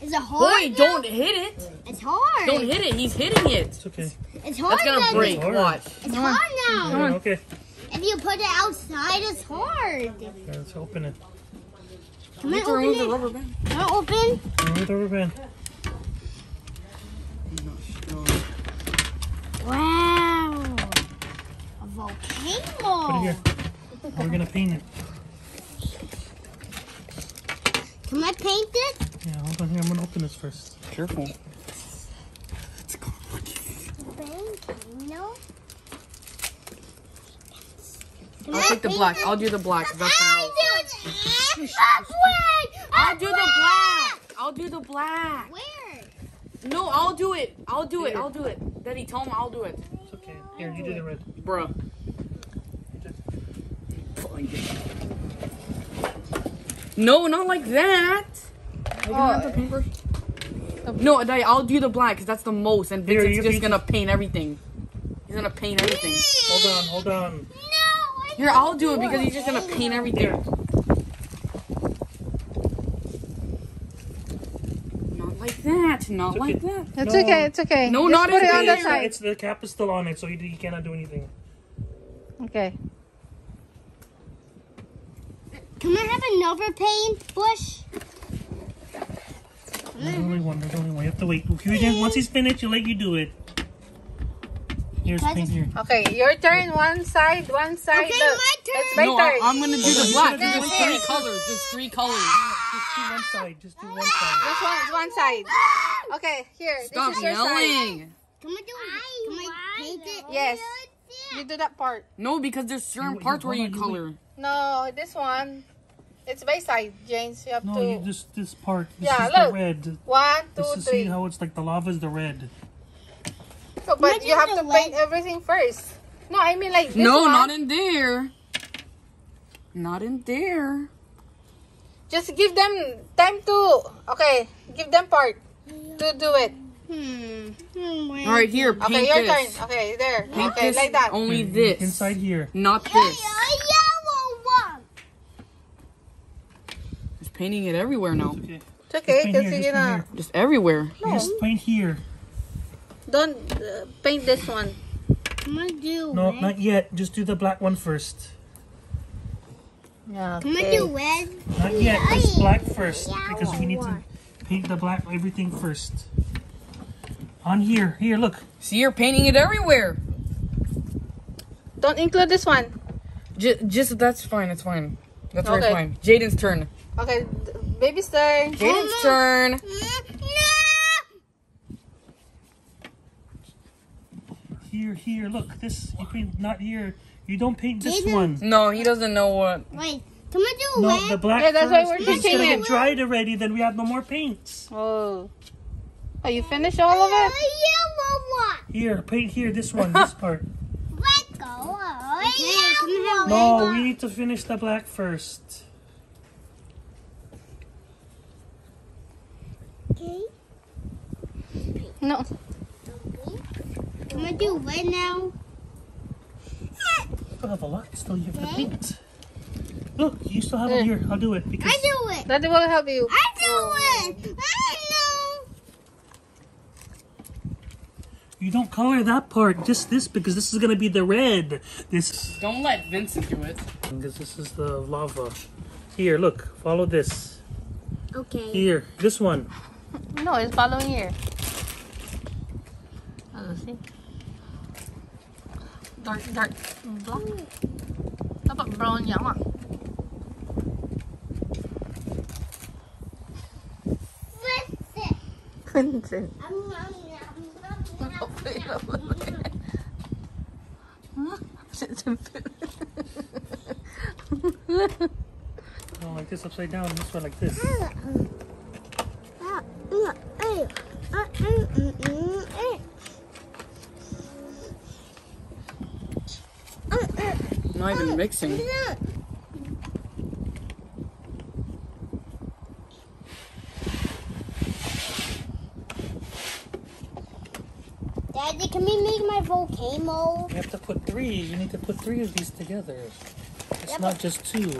Is it hard? Boy, don't hit it. It's hard. Don't hit it. He's hitting it. It's okay. It's hard. That's gonna then. break. hard. Watch. It's hard now. Yeah, okay. If you put it outside, it's hard. Yeah, let's open it. Can I Need open remove the it? rubber band. Can I open? Remove the rubber band. Wow. A Put it volcano. here. We're gonna paint it. Can I paint it? Yeah, hold on here. I'm gonna open this first. Careful. Volcano. Can I'll I take the paint black. it? I'll do the black. That's I most. do it. Upward. I'll do the black. I'll do the black. Where? No, I'll do it. I'll do it. I'll do it. Daddy, tell him I'll do it. It's okay. Here, you do the red. Bruh. No, not like that. Oh, No, I'll do the black because that's the most, and Here, Vincent's you- just you gonna paint everything. He's gonna paint everything. Hold on, hold on. No. I Here, I'll do it because he's just gonna paint everything. Not like that. Not It's like that. It's No. okay. It's okay. No, Just not put in it on there. the side. It's the cap is still on it, so you, you cannot do anything. Okay. Can I have another paint bush? There's only one. There's only one. You have to wait. If once he's finished, he'll let you do it. Here's Can I here. Okay, your turn. One side, one side. Okay, Look, my turn. It's my No, turn. I, am gonna do the black. There's just do three it. colors. There's three ah! colors. Just do one side. Just do one side. Just one, one side. Ah! Okay, here. Stop this is your side. yelling. Can I do it? Can I paint it? Yes. You do that part. No, because there's certain You- parts you- where you hold on, color. No, this one. It's by side, James. You have No, to. you just this part. This Yeah, is the look. red. One, two, This is see how it's like the lava is the red. So, but Imagine you have to leg. paint everything first. No, I mean like this No, one. not in there. Not in there. Just give them time to. Okay, give them part to do it. Hmm. hmm wait. All right, here, paint Okay, your this. turn. Okay, there. Paint okay, this like that. only this. Inside here. Not Hey, this. a yellow one. Just painting it everywhere now. It's okay. It's okay, paint because here, you're just gonna. paint Just everywhere. here. Just paint here. Don't uh, paint this one. Can I do No, red? not yet. Just do the black one first. Yeah. Can I do red? Not yet. Just black first Yeah, because we need to paint the black everything first. On here, here, look. See, you're painting it everywhere. Don't include this one. Just, just that's fine. It's fine. That's right, fine. Jaden's turn. Okay, d- baby's turn. Jaden's turn. No. Here, here, look. This you paint not here. You don't paint this Jaden. one. No, he doesn't know what. Wait. Can I do No, red? the black Yeah, that's why first. we're It's gonna taking get it. dried already. Then we have no more paints. Oh. Oh, you finished all of A it? Oh, yellow one. Here, paint here. This one, this part. Let go. Oh, okay, can I have No, we need to finish the black first. Okay. No. Can I do red now? still have a lot still you have to paint. Look, you still have it eh. here. I'll do it because I do it. Daddy will help you. I do it. I know. you don't color that part, just this because this is gonna be the red. This Don't let Vincent do it. because this is the lava. Here, look, follow this. Okay. Here, this one. No, it's following here. Oh, see? Dark, dark, black. Dapat brown yan. Listen. Vincent. Um, um, um, um, um, No, like this upside down. This one like this. Not even mixing. Daddy, can we make my volcano? You have to put three. You need to put three of these together. It's Yeah, not just two.